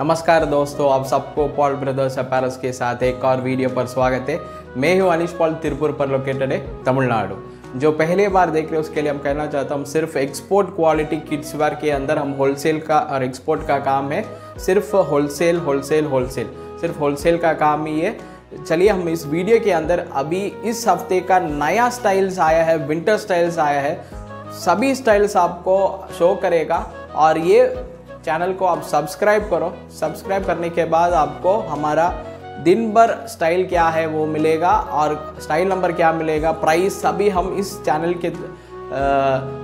नमस्कार दोस्तों, आप सबको पॉल ब्रदर्स अपैरल्स के साथ एक और वीडियो पर स्वागत है। मैं हूँ अनिश पॉल तिरुपुर पर लोकेटेड है, तमिलनाडु। जो पहली बार देख रहे हैं, उसके लिए हम कहना चाहता हूँ, सिर्फ़ एक्सपोर्ट क्वालिटी किड्स वेयर के अंदर हम होलसेल का और एक्सपोर्ट का काम है। सिर्फ़ होलसेल होलसेल होलसेल सिर्फ़ होलसेल का काम ही है। चलिए, हम इस वीडियो के अंदर अभी इस हफ़्ते का नया स्टाइल्स आया है विंटर स्टाइल्स आया है। सभी स्टाइल्स आपको शो करेगा और ये चैनल को आप सब्सक्राइब करो। सब्सक्राइब करने के बाद आपको हमारा दिन भर स्टाइल क्या है वो मिलेगा और स्टाइल नंबर क्या मिलेगा, प्राइस सभी हम इस चैनल के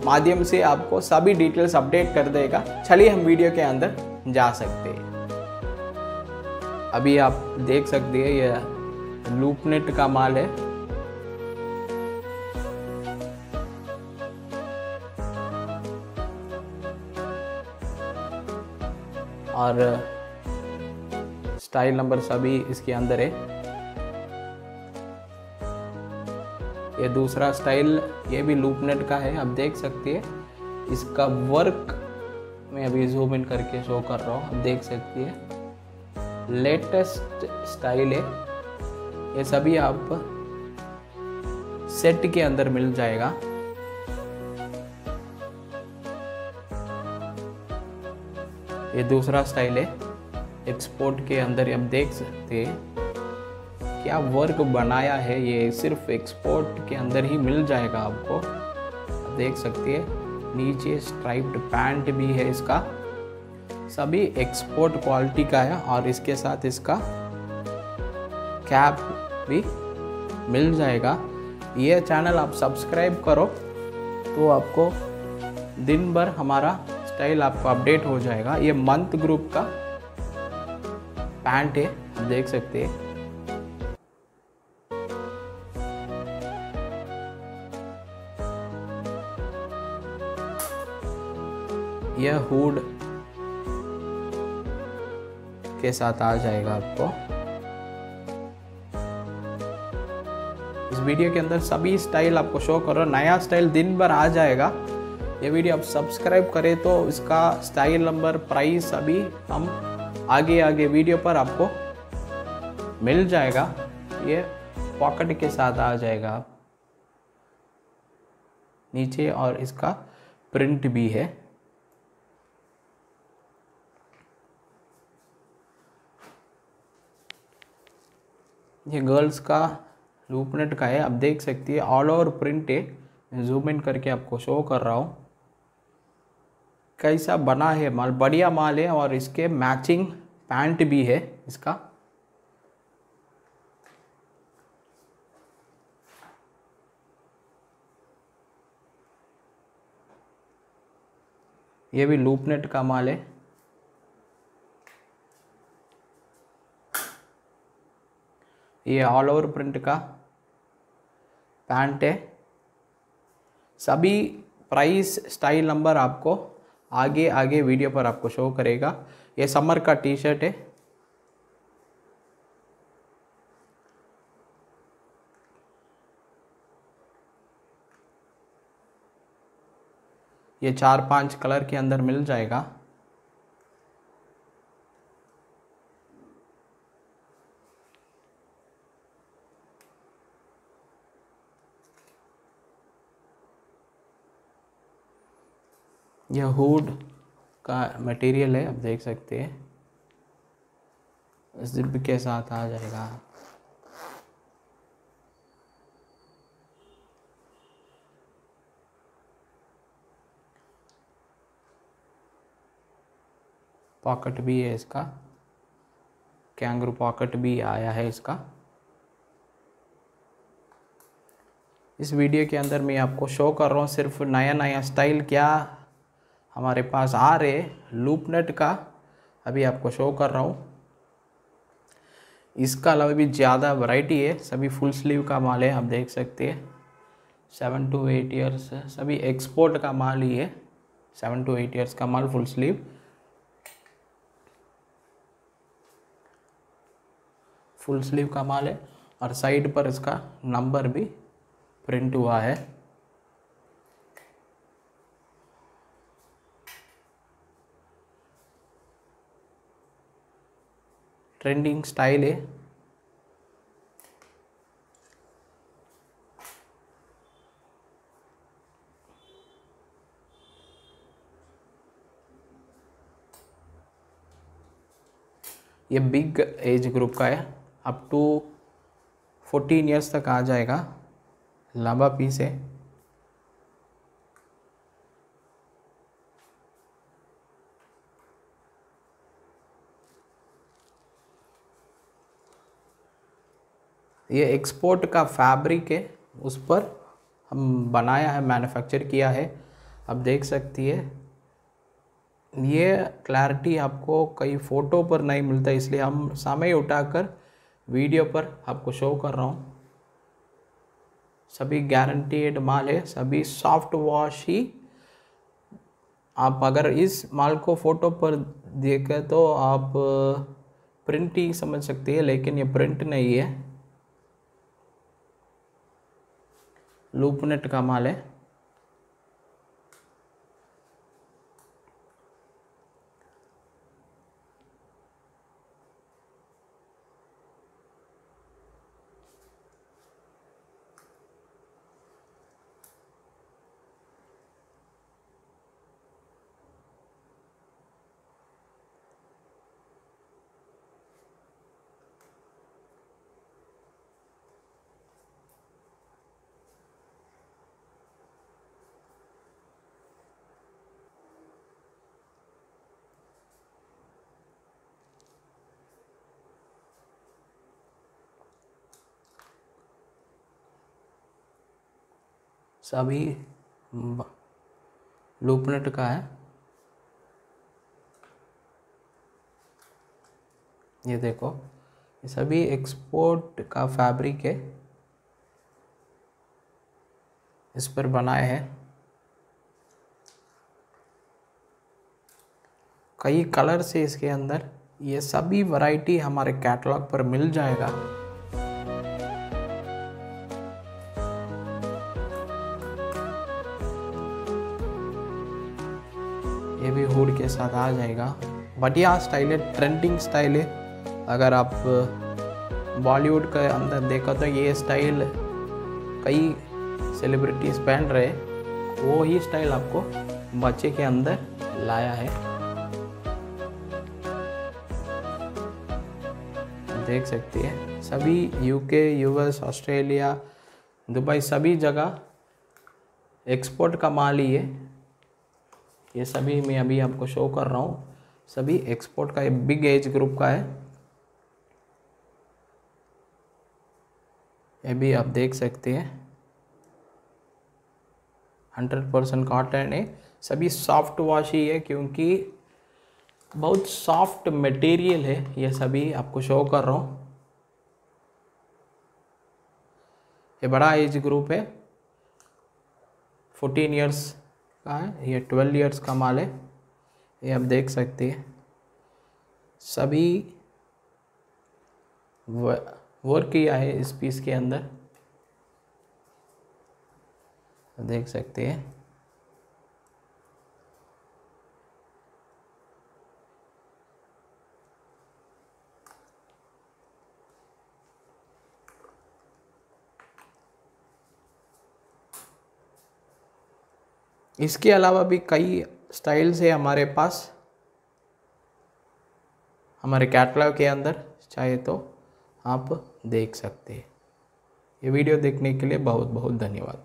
माध्यम से आपको सभी डिटेल्स अपडेट कर देगा। चलिए हम वीडियो के अंदर जा सकते हैं। अभी आप देख सकते हैं, ये लूपनेट का माल है। और स्टाइल नंबर सभी इसके अंदर है। ये दूसरा स्टाइल, ये भी लूपनेट का है, आप देख सकते हैं। इसका वर्क मैं अभी जूम इन करके शो कर रहा हूँ, आप देख सकते हैं। लेटेस्ट स्टाइल है। ये सभी आप सेट के अंदर मिल जाएगा। ये दूसरा स्टाइल है। एक्सपोर्ट के अंदर आप देख सकते हैं। क्या वर्क बनाया है ये? सिर्फ़ एक्सपोर्ट के अंदर ही मिल जाएगा आपको। आप देख सकते हैं, नीचे स्ट्राइप्ड पैंट भी है इसका। सभी एक्सपोर्ट क्वालिटी का है और इसके साथ इसका कैप भी मिल जाएगा। ये चैनल आप सब्सक्राइब करो तो आपको दिन भर हमारा स्टाइल आपको अपडेट हो जाएगा। ये मंथ ग्रुप का पैंट है, आप देख सकते हैं। यह हुड के साथ आ जाएगा आपको। इस वीडियो के अंदर सभी स्टाइल आपको शो करो नया स्टाइल दिन भर आ जाएगा। ये वीडियो आप सब्सक्राइब करें तो इसका स्टाइल नंबर, प्राइस अभी हम आगे आगे वीडियो पर आपको मिल जाएगा। ये पॉकेट के साथ आ जाएगा। नीचे और इसका प्रिंट भी है। ये गर्ल्स का लूपनेट का है। आप देख सकती है, ऑल ओवर प्रिंट है। जूम इन करके आपको शो कर रहा हूँ। कैसा बना है माल, बढ़िया माल है और इसके मैचिंग पैंट भी है इसका। ये भी लूपनेट का माल है। ये ऑल ओवर प्रिंट का पैंट है। सभी प्राइस स्टाइल नंबर आपको आगे आगे वीडियो पर आपको शो करेगा। ये समर का टी शर्ट है। ये चार, पाँच कलर के अंदर मिल जाएगा। यह हुड का मटेरियल है, आप देख सकते हैं। जिप के साथ आ जाएगा। पॉकेट भी है इसका। कैंगरू पॉकेट भी आया है इसका। इस वीडियो के अंदर मैं आपको शो कर रहा हूँ सिर्फ़ नया नया स्टाइल क्या हमारे पास आ रहे लूपनेट का, अभी आपको शो कर रहा हूँ। इसका अलावा भी ज़्यादा वैरायटी है, सभी फुल स्लीव का माल है, आप देख सकते हैं। सेवन टू एट ईयर्स सभी एक्सपोर्ट का माल ही है। सेवन टू एट ईयर्स का माल फुल स्लीव फुल स्लीव का माल है, और साइड पर इसका नंबर भी प्रिंट हुआ है। ट्रेंडिंग स्टाइल है। ये बिग एज ग्रुप का है। अप टू फोर्टीन ईयर्स तक आ जाएगा। लंबा पीस है। ये एक्सपोर्ट का फैब्रिक है, उस पर हम बनाया है मैन्युफैक्चर किया है। आप देख सकती है, ये क्लैरिटी आपको कई फ़ोटो पर नहीं मिलता, इसलिए हम समय उठाकर वीडियो पर आपको शो कर रहा हूँ। सभी गारंटीड माल है, सभी सॉफ्ट वॉश ही। आप अगर इस माल को फ़ोटो पर देखें तो आप प्रिंट ही समझ सकते हैं, लेकिन ये प्रिंट नहीं है। ලූපුනෙට්ට කමාලේ सभी लूपनेट का है। ये देखो, ये सभी एक्सपोर्ट का फैब्रिक है। इस पर बनाए हैं। कई कलर से इसके अंदर। ये सभी वैरायटी हमारे कैटलॉग पर मिल जाएगा। के साथ आ जाएगा। बढ़िया स्टाइल है ट्रेंडिंग स्टाइल है। अगर आप बॉलीवुड के अंदर देखो तो ये स्टाइल कई सेलिब्रिटीज़ पहन रहे वो ही स्टाइल आपको बच्चे के अंदर लाया है। देख सकती है। सभी यूके यूएस ऑस्ट्रेलिया दुबई सभी जगह एक्सपोर्ट का माल ही है ये सभी मैं अभी आपको शो कर रहा हूँ। सभी एक्सपोर्ट का बिग एज ग्रुप का है। ये भी आप देख सकते हैं। हंड्रेड परसेंट कॉटन है। सभी सॉफ्ट वॉश ही है क्योंकि बहुत सॉफ्ट मटेरियल है। ये सभी आपको शो कर रहा हूँ। ये बड़ा एज ग्रुप है। फोर्टीन इयर्स का है? ये ट्वेल्व ईयर्स का माल है। ये आप देख सकते हैं। सभी वर्क किया है इस पीस के अंदर। देख सकते हैं। इसके अलावा भी कई स्टाइल्स है हमारे पास, हमारे कैटलॉग के अंदर, चाहे तो आप देख सकते हैं। ये वीडियो देखने के लिए बहुत बहुत धन्यवाद।